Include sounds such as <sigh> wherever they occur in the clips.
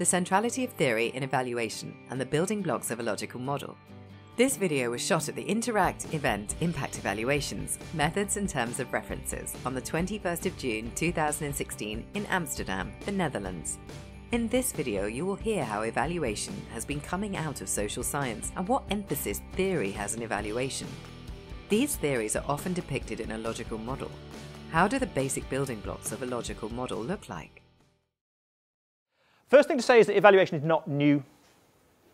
the centrality of theory in evaluation and the building blocks of a logical model. This video was shot at the Interact event Impact Evaluations Methods and Terms of References on the 21st of June 2016 in Amsterdam, the Netherlands. In this video, you will hear how evaluation has been coming out of social science and what emphasis theory has in evaluation. These theories are often depicted in a logical model. How do the basic building blocks of a logical model look like? First thing to say is that evaluation is not new.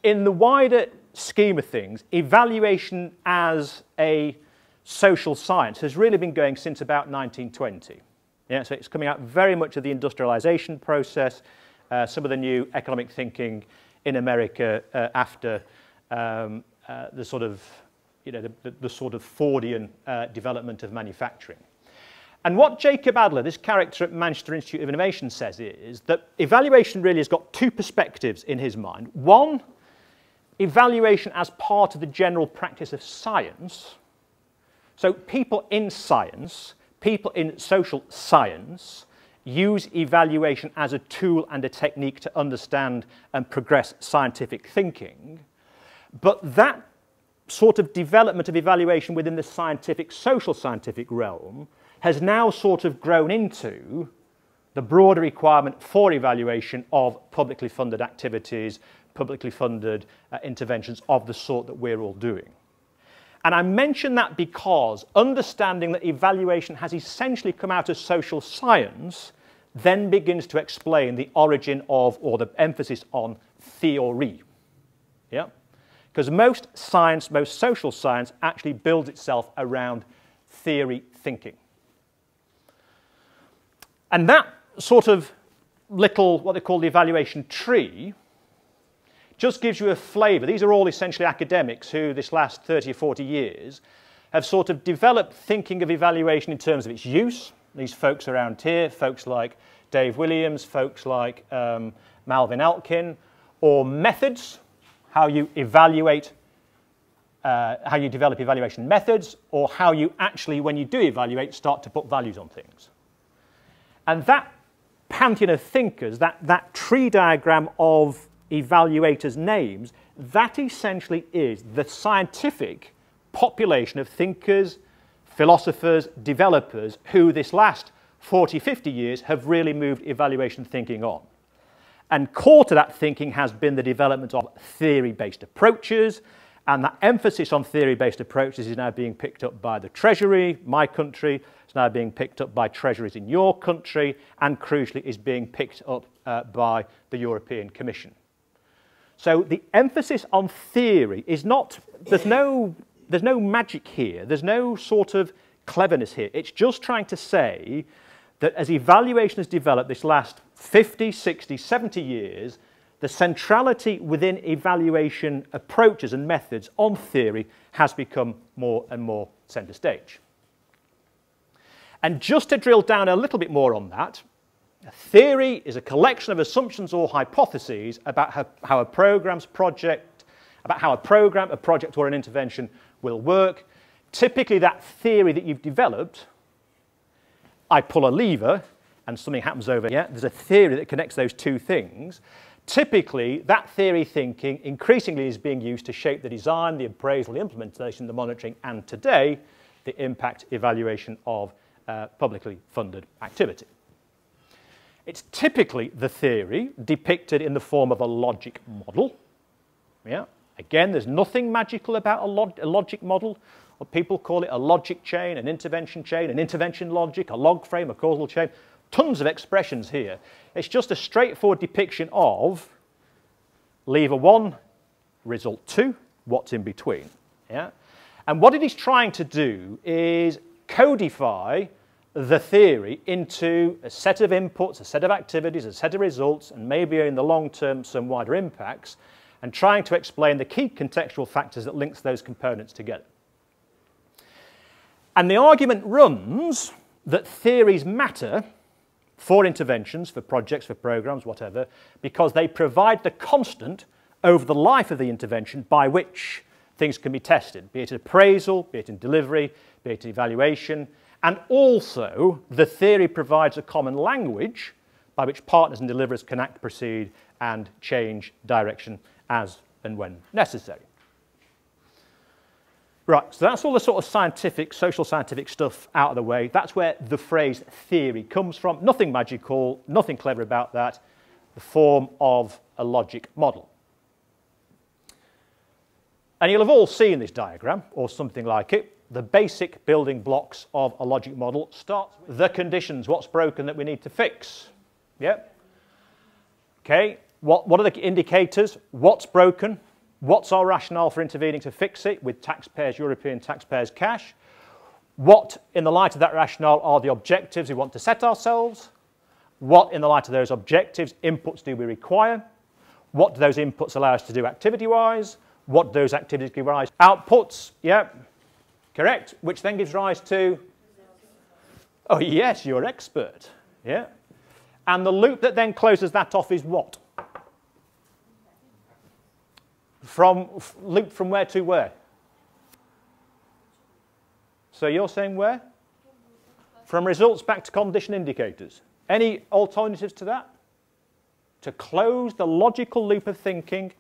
In the wider scheme of things, evaluation as a social science has really been going since about 1920. Yeah, so it's coming out very much of the industrialization process, uh, some of the new economic thinking in America uh, after um, uh, the sort of, you know, the, the, the sort of Fordian uh, development of manufacturing. And what Jakob Edler, this character at Manchester Institute of Innovation, says is that evaluation really has got two perspectives in his mind. One, evaluation as part of the general practice of science. So people in science, people in social science, use evaluation as a tool and a technique to understand and progress scientific thinking. But that sort of development of evaluation within the scientific, social scientific realm has now sort of grown into the broader requirement for evaluation of publicly funded activities, publicly funded uh, interventions of the sort that we're all doing. And I mention that because understanding that evaluation has essentially come out of social science then begins to explain the origin of or the emphasis on theory. Yeah? Because most science, most social science actually builds itself around theory thinking. And that sort of little, what they call the evaluation tree, just gives you a flavour. These are all essentially academics who, this last 30 or 40 years, have sort of developed thinking of evaluation in terms of its use. These folks around here, folks like Dave Williams, folks like um, Marvin Alkin, or methods, how you evaluate, uh, how you develop evaluation methods, or how you actually, when you do evaluate, start to put values on things. And that pantheon of thinkers, that, that tree diagram of evaluators' names, that essentially is the scientific population of thinkers, philosophers, developers who this last 40, 50 years have really moved evaluation thinking on. And core to that thinking has been the development of theory-based approaches, and that emphasis on theory-based approaches is now being picked up by the Treasury, my country, it's now being picked up by treasuries in your country, and crucially is being picked up uh, by the European Commission. So the emphasis on theory is not, there's no, there's no magic here, there's no sort of cleverness here. It's just trying to say that as evaluation has developed this last 50, 60, 70 years, the centrality within evaluation approaches and methods on theory has become more and more centre stage. And just to drill down a little bit more on that, a theory is a collection of assumptions or hypotheses about how, how a program's project, about how a program, a project, or an intervention will work. Typically, that theory that you've developed, I pull a lever and something happens over here. There's a theory that connects those two things. Typically, that theory thinking increasingly is being used to shape the design, the appraisal, the implementation, the monitoring, and today, the impact evaluation of uh, publicly funded activity. It's typically the theory depicted in the form of a logic model. Yeah. Again, there's nothing magical about a, log a logic model. People call it a logic chain, an intervention chain, an intervention logic, a log frame, a causal chain. Tons of expressions here. It's just a straightforward depiction of lever one, result two, what's in between. Yeah? And what it is trying to do is codify the theory into a set of inputs, a set of activities, a set of results, and maybe in the long term some wider impacts, and trying to explain the key contextual factors that links those components together. And the argument runs that theories matter for interventions, for projects, for programs, whatever, because they provide the constant over the life of the intervention by which things can be tested, be it appraisal, be it in delivery, be it evaluation, and also, the theory provides a common language by which partners and deliverers can act, proceed, and change direction as and when necessary. Right, so that's all the sort of scientific, social scientific stuff out of the way. That's where the phrase theory comes from. Nothing magical, nothing clever about that. The form of a logic model. And you'll have all seen this diagram, or something like it. The basic building blocks of a logic model start with the conditions, what's broken that we need to fix. Yep. Okay, what, what are the indicators? What's broken? What's our rationale for intervening to fix it with taxpayers, European taxpayers' cash? What, in the light of that rationale, are the objectives we want to set ourselves? What, in the light of those objectives, inputs do we require? What do those inputs allow us to do activity-wise? What do those activities give rise Outputs, yeah, correct, which then gives rise to, oh yes, you're expert, yeah. And the loop that then closes that off is what? From loop from where to where? So you're saying where? From results back to condition indicators. Any alternatives to that? To close the logical loop of thinking,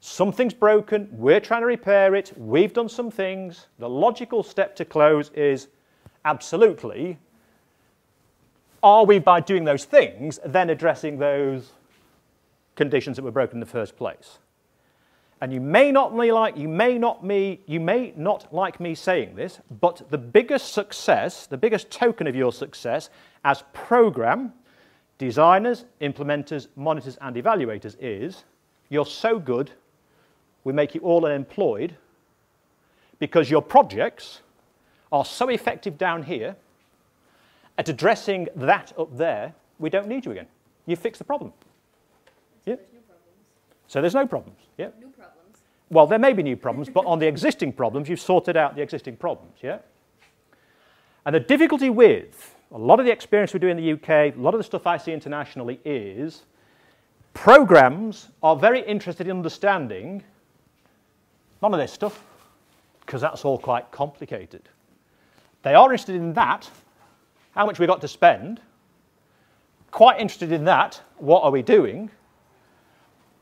something's broken, we're trying to repair it, we've done some things. The logical step to close is absolutely, are we by doing those things then addressing those conditions that were broken in the first place? And you may not like you may not me you may not like me saying this, but the biggest success, the biggest token of your success as program designers, implementers, monitors and evaluators is you're so good we make you all unemployed because your projects are so effective down here at addressing that up there, we don't need you again. You fix the problem. Yeah. So there's no problems. Yeah. New problems. Well, there may be new problems, but <laughs> on the existing problems, you've sorted out the existing problems. Yeah. And the difficulty with a lot of the experience we do in the UK, a lot of the stuff I see internationally is programs are very interested in understanding none of this stuff because that's all quite complicated. They are interested in that, how much we got to spend, quite interested in that, what are we doing,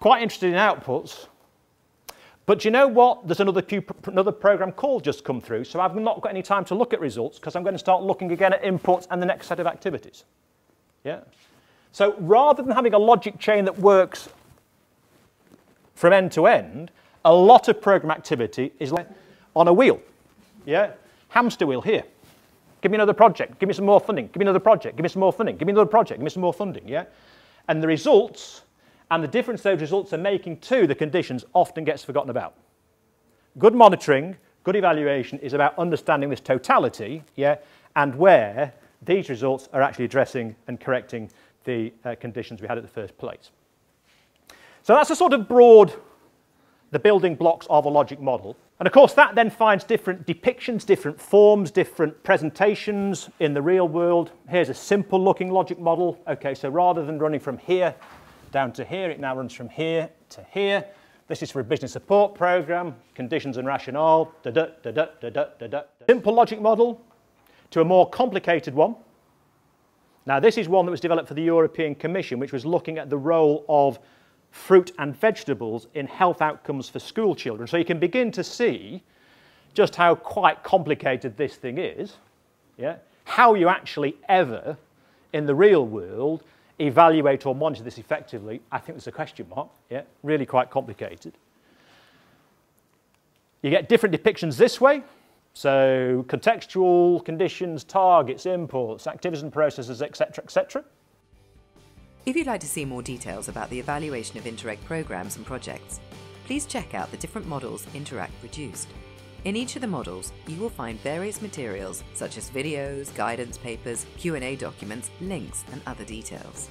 quite interested in outputs. But you know what? There's another, another program call just come through, so I've not got any time to look at results because I'm going to start looking again at inputs and the next set of activities. Yeah? So rather than having a logic chain that works from end to end, a lot of program activity is on a wheel. Yeah? Hamster wheel here. Give me another project. Give me some more funding. Give me another project. Give me some more funding. Give me another project. Give me some more funding. Yeah? And the results and the difference those results are making to the conditions often gets forgotten about. Good monitoring, good evaluation is about understanding this totality, yeah, and where these results are actually addressing and correcting the uh, conditions we had at the first place. So that's a sort of broad, the building blocks of a logic model. And of course, that then finds different depictions, different forms, different presentations in the real world. Here's a simple looking logic model. Okay, so rather than running from here down to here. It now runs from here to here. This is for a business support program, conditions and rationale, da -da, da -da, da -da, da -da. Simple logic model to a more complicated one. Now, this is one that was developed for the European Commission, which was looking at the role of fruit and vegetables in health outcomes for school children. So you can begin to see just how quite complicated this thing is, yeah? how you actually ever, in the real world, evaluate or monitor this effectively, I think there's a question mark. Yeah, really quite complicated. You get different depictions this way. So contextual conditions, targets, imports, activities and processes, etc., etc. If you'd like to see more details about the evaluation of Interact programs and projects, please check out the different models Interact produced. In each of the models, you will find various materials such as videos, guidance papers, Q&A documents, links and other details.